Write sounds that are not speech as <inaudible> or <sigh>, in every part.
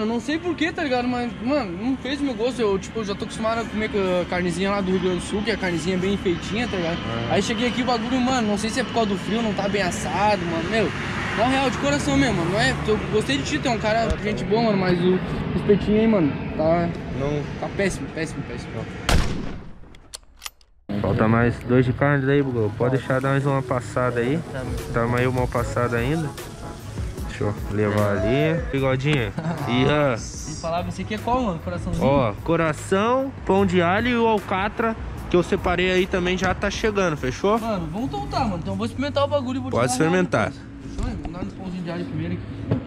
mano, não sei porquê, tá ligado? Mas, mano, não fez o meu gosto. Eu, tipo, já tô acostumado a comer carnezinha lá do Rio Grande do Sul, que é a carnezinha bem feitinha, tá ligado? Aí cheguei aqui o bagulho, mano, não sei se é por causa do frio, não tá bem assado, mano. Meu, na real, de coração mesmo, mano. Não é. Eu gostei de ti, tem um cara, gente boa, mano, mas o espetinho aí, mano, tá. Não. Tá péssimo, péssimo, péssimo. Falta mais dois de carne daí, Bugol. Pode deixar dar mais uma passada aí. Tá meio mal passada ainda. Deixa eu levar ali. Bigodinho. E ó, E falava, esse aqui é qual, mano? Coraçãozinho? ó, coração, pão de alho e o alcatra que eu separei aí também já tá chegando, fechou? Mano, vamos tá, mano. Então eu vou experimentar o bagulho e vou Pode experimentar. Fechou? Vamos dar no pãozinho de alho primeiro aqui.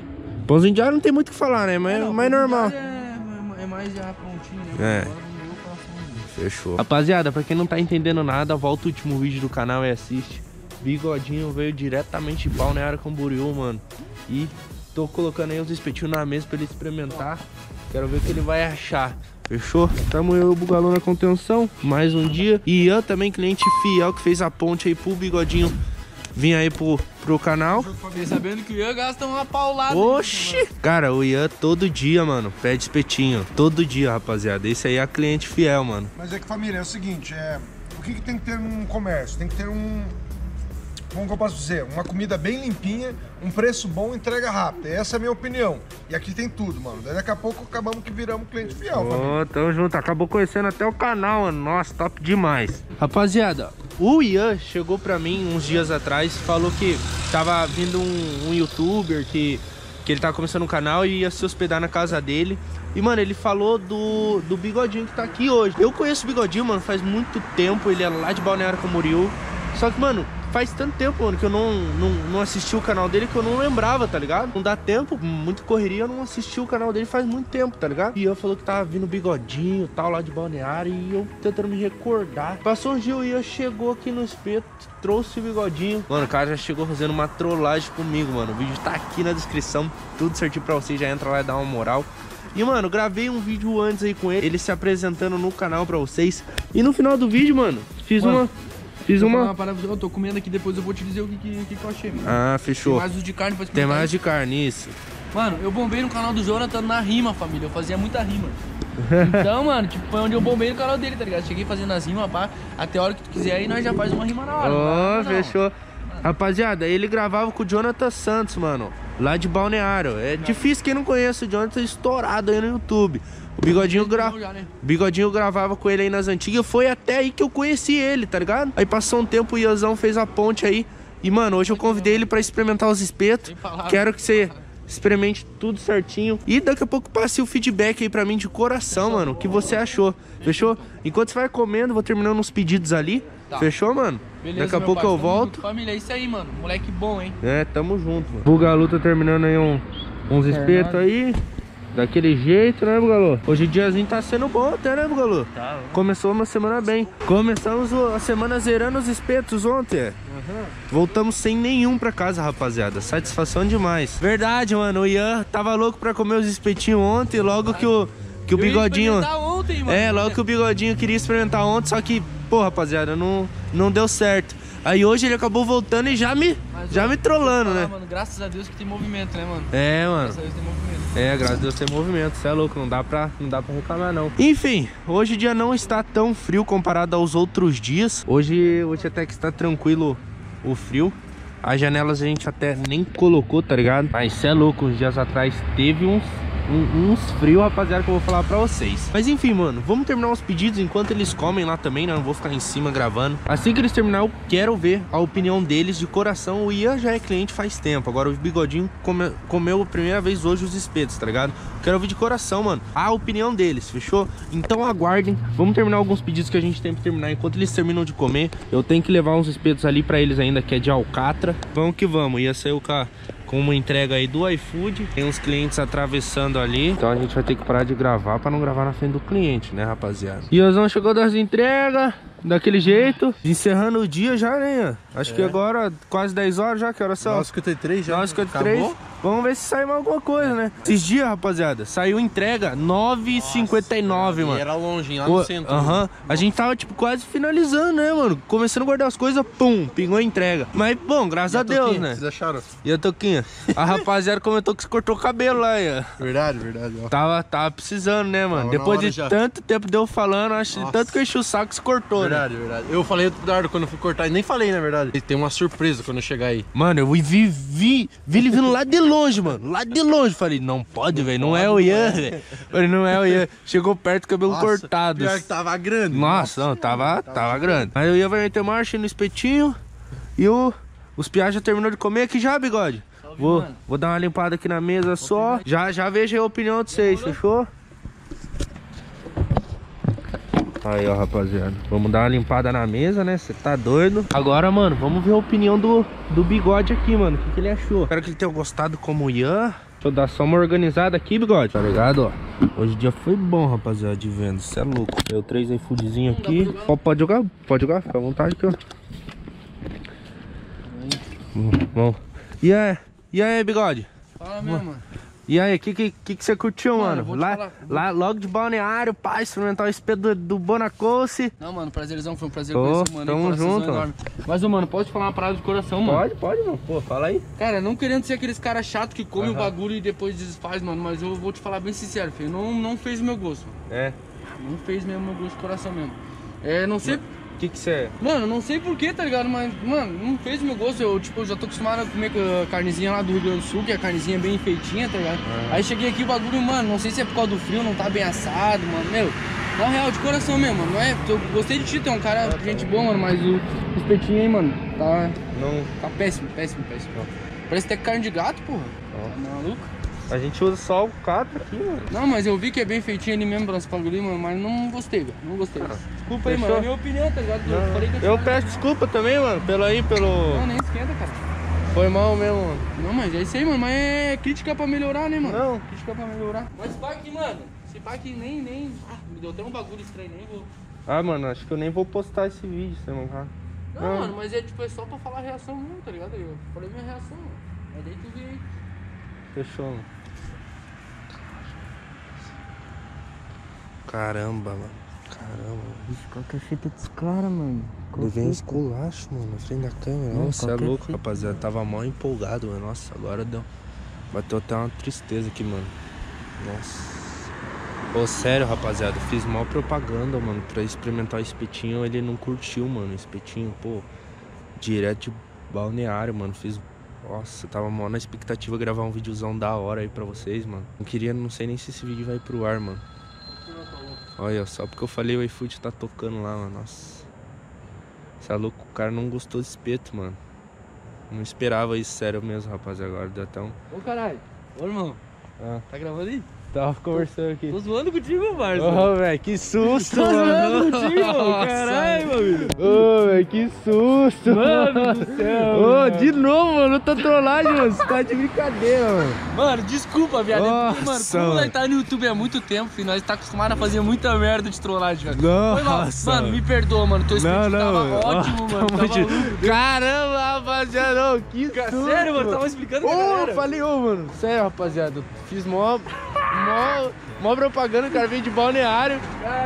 Pãozinho de alho não tem muito o que falar, né? Mas, Não, mas pãozinho de normal. É, é mais já prontinho, né? É. Fechou. Rapaziada, pra quem não tá entendendo nada, volta o último vídeo do canal e assiste. Bigodinho veio diretamente de Balneário Camboriú, mano. E tô colocando aí os espetinhos na mesa pra ele experimentar. Quero ver o que ele vai achar. Fechou? Tamo eu e o Bugalô na contenção. Mais um dia. E Ian também, cliente fiel que fez a ponte aí pro Bigodinho vir aí pro, pro canal. Fiquei sabendo que o Ian gasta uma paulada. Oxi! Cara, o Ian todo dia, mano, pede espetinho. Todo dia, rapaziada. Esse aí é a cliente fiel, mano. Mas é que família, é o seguinte, é, o que, que tem que ter num comércio? Tem que ter um, como que eu posso dizer, uma comida bem limpinha, um preço bom, entrega rápida. Essa é a minha opinião. E aqui tem tudo, mano. Daí daqui a pouco acabamos que viramos cliente fiel, família. Ô, tamo junto. Acabou conhecendo até o canal, mano. Nossa, top demais. Rapaziada, o Ian chegou pra mim uns dias atrás, falou que tava vindo um, um youtuber que, que ele tava começando um canal e ia se hospedar na casa dele. E, mano, ele falou do, do Bigodinho que tá aqui hoje. Eu conheço o Bigodinho, mano, faz muito tempo. Ele é lá de Balneário Camboriú. Só que, mano, faz tanto tempo, mano, que eu não, não, não assisti o canal dele que eu não lembrava, tá ligado? Não dá tempo, muita correria, eu não assisti o canal dele faz muito tempo, tá ligado? E eu falou que tava vindo bigodinho tal, lá de balneário, e eu tentando me recordar. Passou um dia, o Ian chegou aqui no espeto, trouxe o bigodinho. Mano, o cara já chegou fazendo uma trollagem comigo, mano. O vídeo tá aqui na descrição, tudo certinho pra você, já entra lá e dá uma moral. E, mano, gravei um vídeo antes aí com ele, ele se apresentando no canal pra vocês. E no final do vídeo, mano, fiz Mano, uma. Fiz eu uma. parada. Eu tô comendo aqui, depois eu vou te dizer o que, que, que eu achei, mano. Ah, Tem fechou. mais os de carne pra Tem mais de carne, isso. Mano, eu bombei no canal do Jonathan na rima, família. Eu fazia muita rima. <laughs> Então, mano, tipo, foi onde eu bombei no canal dele, tá ligado? Cheguei fazendo as rimas, pá. Até a hora que tu quiser aí, nós já faz uma rima na hora. Ó, não. fechou. Rapaziada, ele gravava com o Jonathan Santos, mano. Lá de Balneário. É difícil quem não conhece o Jonathan estourado aí no YouTube. O Bigodinho, gra... Já, né? Bigodinho gravava com ele aí nas antigas. Foi até aí que eu conheci ele, tá ligado? Aí passou um tempo, o Iazão fez a ponte aí. E, mano, hoje eu convidei ele pra experimentar os espetos. Quero que você experimente tudo certinho. E daqui a pouco passe o feedback aí pra mim de coração, mano. O que você achou? Fechou? Enquanto você vai comendo, vou terminando uns pedidos ali. Tá. Fechou, mano? Beleza, Daqui a pouco pai, eu volto. junto. Família, é isso aí, mano. Moleque bom, hein? É, tamo junto, mano. Bugalu tá terminando aí um, uns espetos aí. Daquele jeito, né, Bugalu? Hoje o diazinho tá sendo bom até, né, Bugalu? Tá. Começou uma semana bem. Começamos a semana zerando os espetos ontem. Voltamos sem nenhum pra casa, rapaziada. Satisfação demais. Verdade, mano. O Ian tava louco pra comer os espetinhos ontem, logo que o, que o Eu bigodinho. experimentar ontem, mano. É, logo que o bigodinho queria experimentar ontem, só que, pô, rapaziada, não, não deu certo. Aí hoje ele acabou voltando e já me, Mas, já ó, me trollando, Ah, né? mano, graças a Deus que tem movimento, né, mano? É, mano. Graças a Deus tem movimento. É, graças a Deus tem movimento, você é louco, não dá, pra, não dá pra reclamar não. Enfim, hoje o dia não está tão frio comparado aos outros dias. Hoje, hoje até que está tranquilo o frio. As janelas a gente até nem colocou, tá ligado? Mas cê é louco, uns dias atrás teve uns, um- uns frios, rapaziada, que eu vou falar pra vocês. Mas enfim, mano, vamos terminar os pedidos enquanto eles comem lá também, né? Não vou ficar em cima gravando. Assim que eles terminar, eu quero ver a opinião deles de coração. O Ian já é cliente faz tempo. Agora o Bigodinho come- comeu a primeira vez hoje os espetos, tá ligado? Quero ouvir de coração, mano, a opinião deles, fechou? Então aguardem. Vamos terminar alguns pedidos que a gente tem pra terminar. Enquanto eles terminam de comer, eu tenho que levar uns espetos ali pra eles ainda, que é de alcatra. Vamos que vamos. Ia sair o carro com uma entrega aí do iFood. Tem uns clientes atravessando ali. Então a gente vai ter que parar de gravar pra não gravar na frente do cliente, né, rapaziada? Iozão chegou das entregas. Daquele jeito, encerrando o dia já, né? Acho que agora quase 10 horas já, que horas são? 9h53 já. 9h53. Acabou? Vamos ver se sai mais alguma coisa, né? Esses dias, rapaziada, saiu entrega 9,59, E mano. era longe, lá no centro. Aham. A gente tava, tipo, quase finalizando, né, mano? Começando a guardar as coisas, pum, pingou a entrega. Mas, bom, graças a, Deus, né? Vocês acharam? E a Toquinha? A rapaziada <laughs> comentou que se cortou o cabelo lá, ia. Verdade, verdade. Ó. Tava, tava precisando, né, mano? Tava Depois de já. tanto tempo de eu falando, acho Nossa. tanto que eu enchi o saco se cortou, né? Verdade, verdade. Eu falei pro Dardo quando eu fui cortar, e nem falei, na verdade. E Tem uma surpresa quando eu chegar aí. Mano, eu vi, vi, vi ele vindo lá de longe, mano. Lá de longe. Falei, não pode, velho. Não é o Ian, velho. Falei, não é o Ian. Chegou perto, cabelo cortado. Pior que tava grande. Nossa, não, tava, tava grande. Aí o Ian vai meter marcha no espetinho. E o, os piá já terminou de comer aqui já, bigode? Vou, mano. vou dar uma limpada aqui na mesa só. Já, já vejo a opinião de vocês, fechou? Aí, ó, rapaziada. Vamos dar uma limpada na mesa, né? Você tá doido? Agora, mano, vamos ver a opinião do, do bigode aqui, mano. O que, que ele achou? Espero que ele tenha gostado como o Ian. Deixa eu dar só uma organizada aqui, bigode. Tá ligado, ó? Hoje o dia foi bom, rapaziada, de venda. Você é louco. Deu três iFoodzinho aqui. Ó, pode jogar, pode jogar, fica à vontade aqui, ó. Bom. E aí, e aí, bigode? Fala mesmo, mano. E aí, o que, que, que, que você curtiu, Mano, mano? Lá, falar. lá, logo de balneário, pá, experimentar o espeto do, do. Não, mano, prazerzão, foi um prazer Ô, conhecer o mano. tamo junto, enorme. Mas, ô, mano, posso te falar uma parada de coração, mano? Pode, pode, mano. Pô, fala aí. Cara, não querendo ser aqueles caras chatos que comem o Aham. bagulho e depois desfaz, mano, mas eu vou te falar bem sincero, filho. Não, não fez o meu gosto. É. Não fez mesmo meu gosto de coração mesmo. É, não sei. O que que você... Mano, não sei porquê, tá ligado? Mas, mano, não fez o meu gosto. Eu, tipo, já tô acostumado a comer com a carnezinha lá do Rio Grande do Sul, que é a carnezinha bem feitinha, tá ligado? Aí cheguei aqui o bagulho, mano, não sei se é por causa do frio, não tá bem assado, mano. Meu, na real, de coração mesmo, mano. Não é. Eu gostei de ti, tu é um cara, gente boa, mano, mas o espetinho aí, mano, tá. Não... Tá péssimo, péssimo, péssimo. Parece até carne de gato, porra. Tá maluco? A gente usa só o cato aqui, mano. Não, mas eu vi que é bem feitinho ali mesmo pra esse bagulho, mano, mas não gostei, velho. Não gostei. Desculpa aí, mano. É a minha opinião, tá ligado? Eu falei que Eu tinha- peço desculpa também, mano, pelo aí, pelo... Não, nem esquenta, cara. Foi mal mesmo, mano. Não, mas é isso aí, mano. Mas é crítica pra melhorar, né, mano? Não. Crítica pra melhorar. Mas pá que, mano, se pá que nem, nem. Ah, me deu até um bagulho estranho, nem vou. Ah, mano, acho que eu nem vou postar esse vídeo, você não? Não, Não. mano, mas é tipo, é só pra falar a reação mesmo, tá ligado? Eu falei minha reação, mano. Mas daí tu vê aí. Fechou, mano. Caramba, mano. Caramba. Qual que é a fita dos caras, mano? Levei um esculacho, mano, na frente da câmera. Não, Nossa, é louco, fita. rapaziada. Tava mal empolgado, mano. Nossa, agora deu. Bateu até uma tristeza aqui, mano. Nossa. Ô, sério, rapaziada. Fiz mal propaganda, mano. Pra experimentar o espetinho, ele não curtiu, mano. O espetinho, pô. Direto de balneário, mano. Fiz. Nossa, tava mal na expectativa de gravar um videozão da hora aí pra vocês, mano. Não queria, não sei nem se esse vídeo vai pro ar, mano. Olha, só porque eu falei o iFood tá tocando lá, mano. Nossa. Você é louco, o cara não gostou do espeto, mano. Não esperava isso, sério mesmo, rapaz. Agora deu até um. Ô caralho, ô irmão, Ah, tá gravando aí? Tava conversando aqui. Tô zoando contigo, parça. Ô, velho, que susto, Tô zoando mano. contigo, Nossa. caralho, meu Ô, velho, que susto. Mano do <laughs> céu, Ô, de novo, mano. Tá trollagem, mano. Você tá de brincadeira, mano. Mano, desculpa, viado. É porque, mano, Nossa, como nós tá no YouTube há muito tempo, filho, nós tá acostumado a fazer muita merda de trollagem, velho. Nossa, Mano, me perdoa, mano. Teu Não, speech não, tava mano. ótimo, Ó, mano. Tava de-. Caramba, rapaziada. ô, Que susto. Sério, mano, tava explicando Ô, galera. falei, ô, mano. Sério, rapaziada. Fiz mó. Mó. mó propaganda, o cara veio de balneário.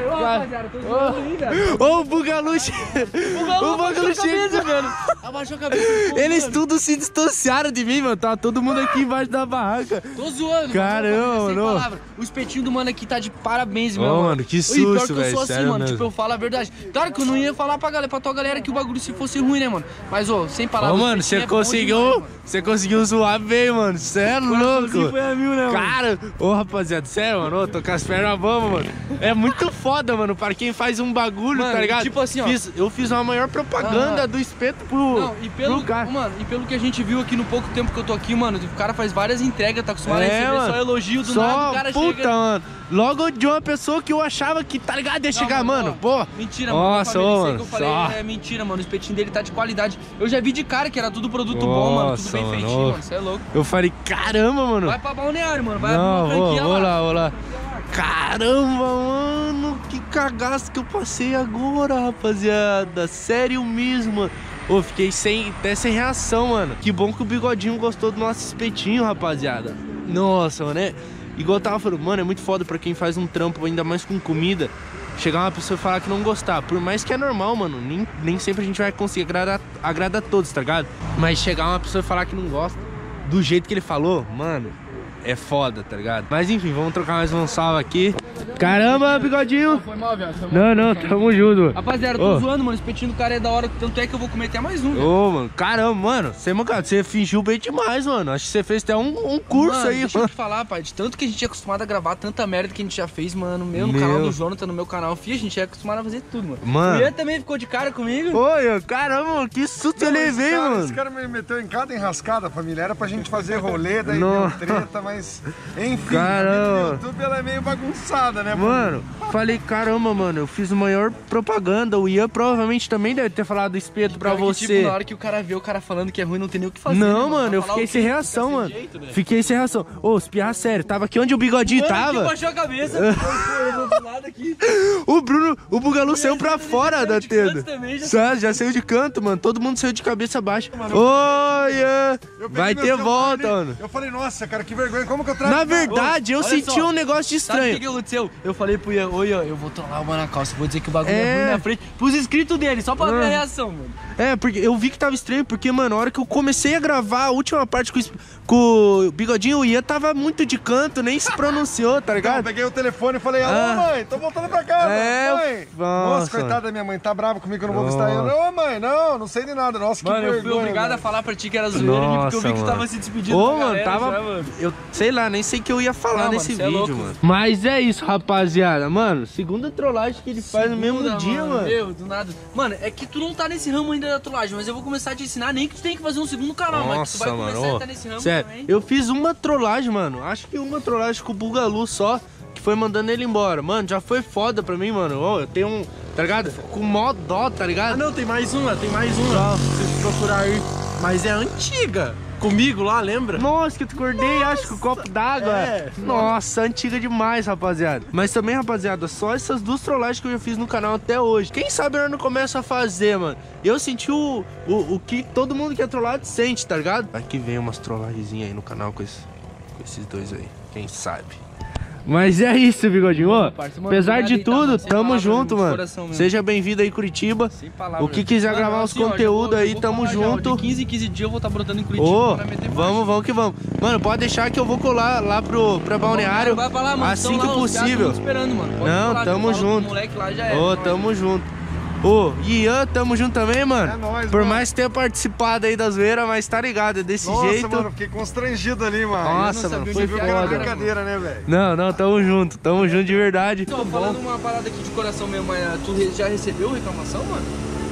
Ô, rapaziada, tô zoando aí, velho. Ô, o Bugaluche. O O Galo abaixou a cabeça, velho. Abaixou a cabeça. Pô, Eles mano, tudo se distanciaram de mim, mano. Tá todo mundo aqui embaixo da barraca. Tô zoando, Caramba, mano. Sem mano. palavra. O espetinho do mano aqui tá de parabéns, Ô, meu mano. mano, que E pior susto, que eu velho, sou assim, mano. mesmo. Tipo, eu falo a verdade. Claro que eu não ia falar pra, galera, pra tua galera que o bagulho se fosse ruim, né, mano? Mas, ô, sem Ô, palavras. o mano, você é conseguiu. mano. Você conseguiu zoar bem, mano. Cê é louco. mil, né, mano? Cara, ô rapaziada, sério, mano, tô com as pernas bombas, mano. É muito foda, mano, para quem faz um bagulho, Mano, tá ligado? tipo assim, ó. Fiz- eu fiz uma maior propaganda Aham. do espeto pro, Não, e pelo, pro cara. mano, e pelo que a gente viu aqui no pouco tempo que eu tô aqui, mano, o cara faz várias entregas, tá acostumado a É, receber mano. só elogio do Só, nada, o cara puta, chega... mano. Logo de uma pessoa que eu achava que, tá ligado, ia Não, chegar, mano, ó, pô. Mentira, Nossa, mano. aí mano, que eu falei é mentira, mano. O espetinho dele tá de qualidade. Eu já vi de cara que era tudo produto bom, mano. Tudo Nossa, bem mano, feitinho, mano. Você é louco. Eu falei, caramba, mano. Vai pra balneário, mano. Vai Não, pra vou, franquia vou lá. lá, vou lá. Caramba, mano, que cagaço que eu passei agora, rapaziada. Sério mesmo, mano. Ô, fiquei sem, até sem reação, mano. Que bom que o bigodinho gostou do nosso espetinho, rapaziada. Nossa, mano, é. Igual eu tava falando, mano, é muito foda pra quem faz um trampo, ainda mais com comida. Chegar uma pessoa e falar que não gostar. Por mais que é normal, mano. Nem, nem sempre a gente vai conseguir agradar, agradar todos, tá ligado? Mas chegar uma pessoa e falar que não gosta do jeito que ele falou, mano, é foda, tá ligado? Mas enfim, vamos trocar mais um salve aqui. Caramba, bigodinho! Foi mal, viado. Foi mal. Não, não, tamo junto. Rapaziada, eu tô Ô. zoando, mano. Espetinho do cara é da hora. Tanto é que eu vou comer até mais um, velho. Ô, mano, caramba, mano, você, mancado, você fingiu bem demais, mano. Acho que você fez até um, um curso mano, aí, deixa eu mano. te falar, pai, de tanto que a gente é acostumado a gravar, tanta merda que a gente já fez, mano. Meu, no Meu. canal do Jonathan, no meu canal, Fih, a gente é acostumado a fazer tudo, mano. Mano. O Ian também ficou de cara comigo. Oi, caramba, mano, que susto eu levei, esse cara, mano. Esse cara me meteu em cada enrascada, família. Era pra gente fazer rolê, daí Não. deu treta, mas... Enfim, Caramba. a vida do YouTube ela é meio bagunçada, né? Mano, falei, caramba, mano, eu fiz a maior propaganda. O Ian provavelmente também deve ter falado espeto pra Pior que, você. tipo, na hora que o cara vê o cara falando que é ruim, não tem nem o que fazer. Não, né, mano, eu fiquei o sem reação, mano. sem jeito, né? Fiquei sem reação. Ô, piar sério, tava aqui onde o bigodinho Mano, tava. baixou a cabeça. <laughs> O Bruno, o Bugalu saiu pra fora da tenda. também, já Já, já saiu de canto, mano. Todo mundo saiu de cabeça baixa. Oi, Ian. Vai ter volta, mano. Eu falei, nossa, cara, que vergonha, como que eu trago... Na verdade, eu senti um negócio de Sabe o estranho. que aconteceu? Eu falei pro Ian, ô Ian, eu vou trollar o mano na calça, vou dizer que o bagulho é, É. ruim na frente, pros inscritos dele, só pra ver a reação, mano. É, porque eu vi que tava estranho, porque, mano, a hora que eu comecei a gravar a última parte com, com o bigodinho, o Ian tava muito de canto, nem se pronunciou, tá Então, eu ligado? peguei o telefone e falei, alô, Ah. mãe, tô voltando pra casa, É, mãe. nossa. Nossa, coitada da minha mãe, tá brava comigo que eu não vou visitar Nossa. ela. Ô, mãe, não, não sei de nada. Nossa, que Mano, eu vergonha. fui obrigado a mano. falar pra ti que era zoeira, porque eu vi Nossa, que tu mano. tava se despedindo Ô, da mano, galera tava. já, mano. Eu sei lá, nem sei o que eu ia falar Não, nesse mano, é vídeo, louco. mano. Mas é isso, rapaziada. Mano, segunda trollagem que ele faz no mesmo Segunda, dia, mano. Meu, do nada. Mano, é que tu não tá nesse ramo ainda da trollagem, mas eu vou começar a te ensinar, nem que tu tem que fazer um segundo canal, mas que tu vai Nossa, começar mano. a estar nesse ramo sério, também. eu fiz uma trollagem, mano. Acho que uma trollagem com o Bugalu só, que foi mandando ele embora. Mano, já foi foda pra mim, mano. Ó, eu tenho um, tá ligado? Com mó dó, tá Ah, ligado? não, tem mais uma, tem mais uma. Se você procurar aí. Mas é antiga. Comigo lá, lembra? Nossa, que eu te acordei, acho, com o copo d'água. É. Nossa, antiga demais, rapaziada. Mas também, rapaziada, só essas duas trollagens que eu já fiz no canal até hoje. Quem sabe eu não começo a fazer, mano. Eu senti o, o, o que todo mundo que é trollado sente, tá ligado? Aqui vem umas trollagenzinhas aí no canal com, esse- com esses dois aí. Quem sabe? Mas é isso, bigodinho. Ô, apesar de tá, tudo, tamo junto, mano. Seja bem-vindo aí, Curitiba. O que quiser Mano, gravar os assim, já conteúdos aí, já tamo já, junto. De 15 em 15 dias eu vou estar brotando em Curitiba. Ô, pra meter vamos, vamos que vamos. Mano, pode deixar que eu vou colar lá pro, pra Balneário Vai pra lá, mano. assim que lá, possível. esperando, mano. Pode Não, colar, tamo junto. moleque lá já é. Ô, tamo junto. Ô, Ian, tamo junto também, mano? É nóis, Por mano. mais ter participado aí da zoeira, mas tá ligado, é desse Nossa, jeito. mano, fiquei constrangido ali, mano. Nossa, mano, foi onde viu que era foda. brincadeira, né, velho? Não, não, tamo junto, tamo junto de verdade. Então, falando uma parada aqui de coração mesmo, mas tu re- já recebeu reclamação, mano?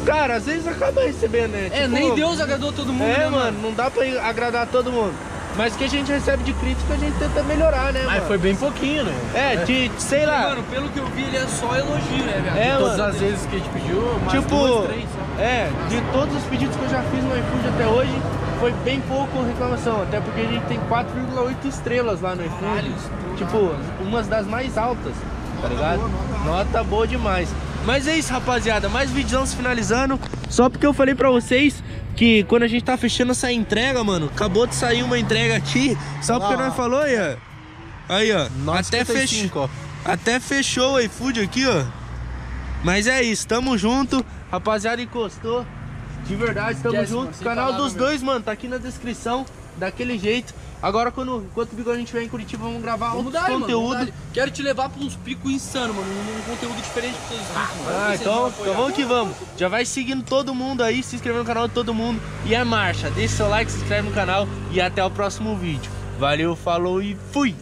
Cara, às vezes acaba recebendo, né? É, Tipo, nem Deus agradou todo mundo, É, né, mano, não dá pra agradar todo mundo. Mas o que a gente recebe de crítica, a gente tenta melhorar, né, Mas mano? foi bem pouquinho, né? É, de, sei lá. Mano, pelo que eu vi, ele é só elogio, né, velho? É, Todas mano. as vezes que a gente pediu, umas Tipo, duas, três só. é, de todos os pedidos que eu já fiz no iFood até hoje, foi bem pouco reclamação. Até porque a gente tem 4,8 estrelas lá no iFood. Tipo, umas das mais altas, tá ligado? Nota boa demais. Mas é isso, rapaziada. Mais vídeos finalizando. Só porque eu falei pra vocês que quando a gente tá fechando essa entrega, mano, acabou de sair uma entrega aqui. Só porque nós falou, Ian. Aí, ó. Até fechou. 9,55, ó. Até fechou o iFood aqui, ó. Mas é isso, tamo junto. Rapaziada, encostou. De verdade, tamo Esquece, junto. sem Canal palavra dos mesmo. dois, mano, tá aqui na descrição. Daquele jeito. Agora, quando, enquanto o Bigode a gente estiver em Curitiba, vamos gravar Vamos outros dar, mano. conteúdo. dar. Quero te levar pra uns picos insanos, mano. Um, um conteúdo diferente pra vídeos, mano. Ah, Vocês então, então vamos que vamos. Já vai seguindo todo mundo aí, se inscrevendo no canal de todo mundo. E é marcha. Deixa seu like, se inscreve no canal e até o próximo vídeo. Valeu, falou e fui!